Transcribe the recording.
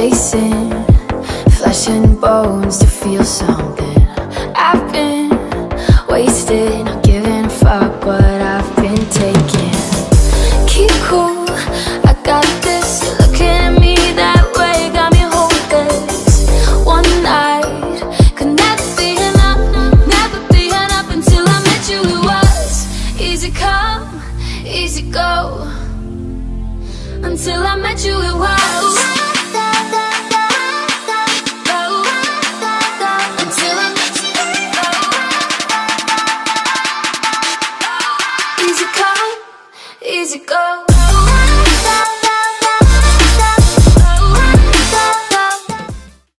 chasing flesh and bones to feel something. I've been wasted, not giving a fuck what I've been taking. Keep cool, I got this. You're looking at me that way, got me hopeless. One night could never be enough, never be enough until I met you. It was easy come, easy go. Until I met you, it was. Easy come, easy go.